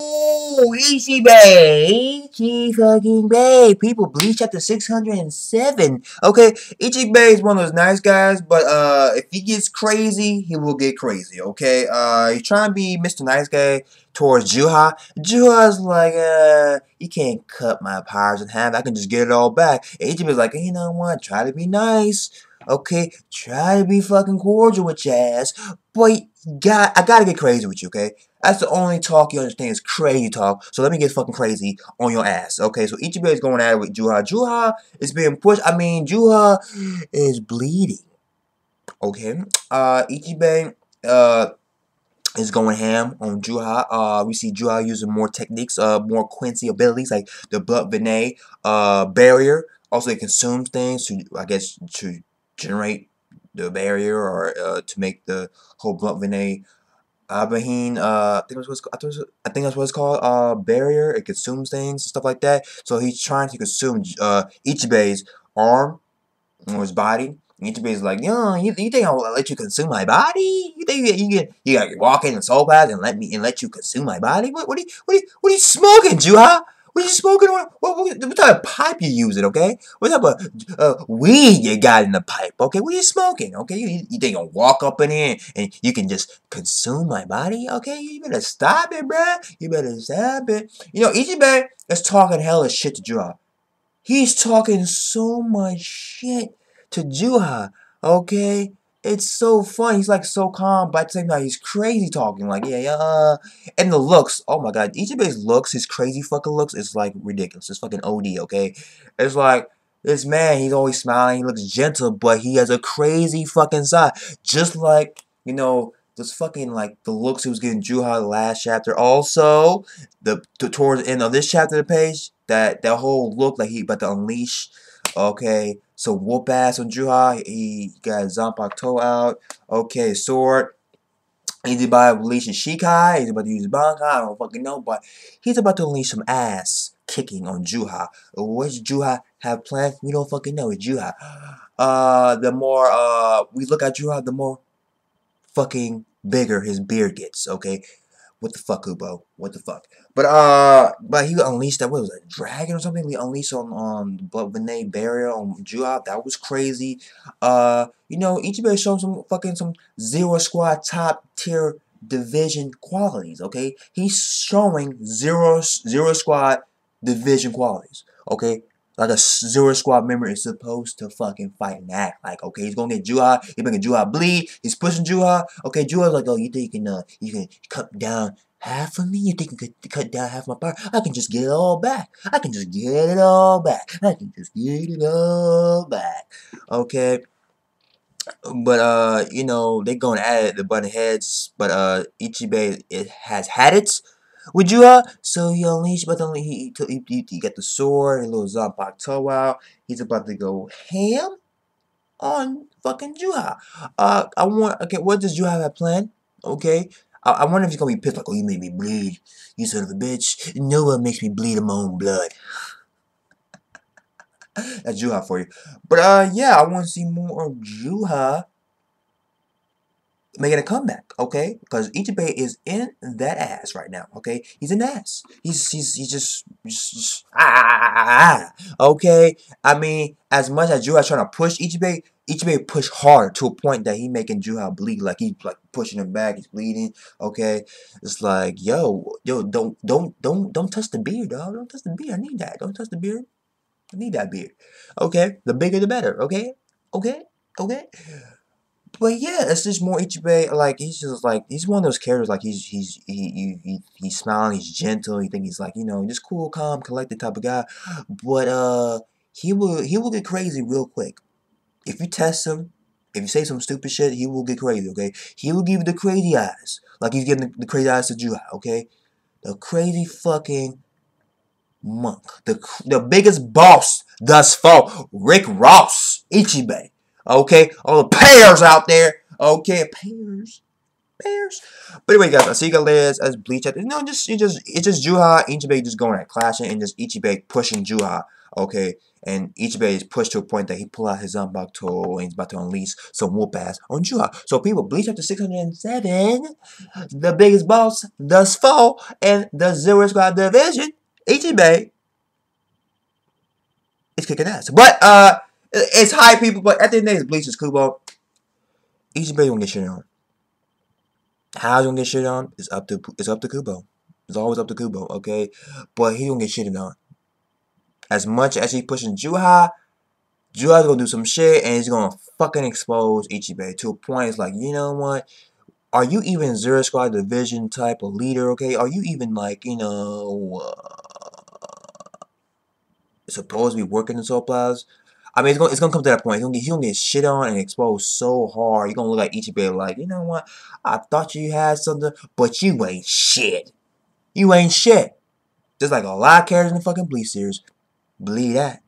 Oh, Ichibei! Ichi fucking Bay! People bleach to 607. Okay, Ichibei is one of those nice guys, but uh, if he gets crazy, he will get crazy, okay? Uh, he's trying to be Mr. Nice Guy towards Juha. Juha's like, uh, you can't cut my powers in half. I can just get it all back. Ichibei's like, you know what? Try to be nice. Okay, try to be fucking cordial with your ass, but got I gotta get crazy with you, okay? That's the only talk you understand is crazy talk. So let me get fucking crazy on your ass, okay? So Ichibei is going at it with Juha. Juha is being pushed. I mean, Juha is bleeding. Okay, uh, Ichibei uh is going ham on Juha. Uh, we see Juha using more techniques, uh, more Quincy abilities like the blood venet, uh, barrier. Also, it consumes things to, I guess, to generate the barrier or uh, to make the whole blunt venet Abahine, uh, I think that's what I, was, I think that's what it's called. Uh, barrier. It consumes things and stuff like that. So he's trying to consume uh arm or his body. Ichibei's like, yo, you, you think I'll let you consume my body? You think you, you get you got walk in the soul path and let me and let you consume my body? What what are you what are you, what are you smoking, Juha? What you smoking? What, what, what, type of pipe you using, okay? What type of uh, weed you got in the pipe, okay? What are you smoking, okay? You, you think you'll walk up in here and you can just consume my body, okay? You better stop it, bruh. You better stop it. You know, Easy Ichibei is talking hella shit to Juha. He's talking so much shit to Juha, okay? It's so fun. He's like so calm, but at the same time, he's crazy talking. Like, yeah, yeah. Uh, and the looks, oh my god, Ichibei's looks, his crazy fucking looks, is like ridiculous. It's fucking OD, okay? It's like, this man, he's always smiling, he looks gentle, but he has a crazy fucking side. Just like, you know, this fucking like the looks he was getting Juha last chapter. Also, the, the towards the end of this chapter of the page, that that whole look like he about to unleash Okay, so whoop ass on Juha. He got Zanpakuto out. Okay, sword. He's about to release his Shikai. He's about to use Bankai. I don't fucking know, but he's about to unleash some ass kicking on Juha. What's Juha have planned? We don't fucking know. It's Juha. Uh, the more uh we look at Juha, the more fucking bigger his beard gets. Okay, what the fuck, Kubo? What the fuck? But uh, but he unleashed that. What was it, dragon or something? He unleashed on on Blood Venet barrier on Juha. That was crazy. Uh, you know, Ichibei showed some fucking some zero squad top tier division qualities. Okay, he's showing zero zero squad division qualities. Okay, like a zero squad member is supposed to fucking fight and act. Like okay he's gonna get Juha he's making Juha bleed he's pushing Juha okay Juha's like oh you think you can uh, you can cut down half of me? You think you could cut down half my power? I can just get it all back. I can just get it all back. I can just get it all back. Okay. But uh you know they're going at it the button heads but uh Ichibei it has had it with Juha. So he unleashed, but only he, he, he, he got the sword, a little Zanpakuto out. He's about to go ham on fucking Juha. Uh, I want, okay, what does Juha have planned? Okay, I, I wonder if he's gonna be pissed like, oh, you made me bleed, you son of a bitch. No one makes me bleed in my own blood. That's Juha for you. But, uh, yeah, I want to see more of Juha making a comeback, okay? Because Ichibei is in that ass right now, okay? He's an ass. He's he's he's just, just, just ah, okay? I mean, as much as Juha trying to push Ichibei, Ichibei push hard to a point that he making Juha bleed, like he's like pushing him back, he's bleeding, okay? It's like, yo, yo, don't don't don't don't touch the beard, dog. Don't touch the beard. I need that. Don't touch the beard. I need that beard. Okay? The bigger the better, okay? Okay? Okay? But yeah, it's just more Ichibei. Like he's just like he's one of those characters. Like he's he's he, he, he he's smiling. He's gentle. You think he's like you know just cool, calm, collected type of guy. But uh, he will he will get crazy real quick. If you test him, if you say some stupid shit, he will get crazy. Okay, he will give you the crazy eyes, like he's giving the, the crazy eyes to Juha. Okay, the crazy fucking monk, the the biggest boss thus far, Rick Ross, Ichibei. Okay, all the pairs out there. Okay, pairs, pairs. But anyway, guys, I see you guys as, Bleach. At, no, just you just it's just Juha, Ichibei just going at clashing, and just Ichibei pushing Juha. Okay, and Ichibei is pushed to a point that he pull out his Zanpakuto and he's about to unleash some whoop ass on Juha. So people, Bleach to 607, the biggest boss thus far in the Zero Squad division, Ichibei is kicking ass. But uh, it's high people, but at the end of the day, it's Bleach is Kubo. Ichibei gonna get shit on. How he's gonna get shit on is up to it's up to Kubo. It's always up to Kubo, okay? But he gonna get shitted on. As much as he pushing Juha, Juha's gonna do some shit and he's gonna fucking expose Ichibei to a point. It's like, you know what? Are you even Zero Squad Division type of leader? Okay, are you even like you know uh, supposed to be working in Soul Plaza? I mean, it's gonna, it's gonna come to that point. He's gonna, get, he's gonna get shit on and exposed so hard. You're gonna look at Ichibei like, you know what? I thought you had something, but you ain't shit. You ain't shit. Just like a lot of characters in the fucking Bleach series. Believe that.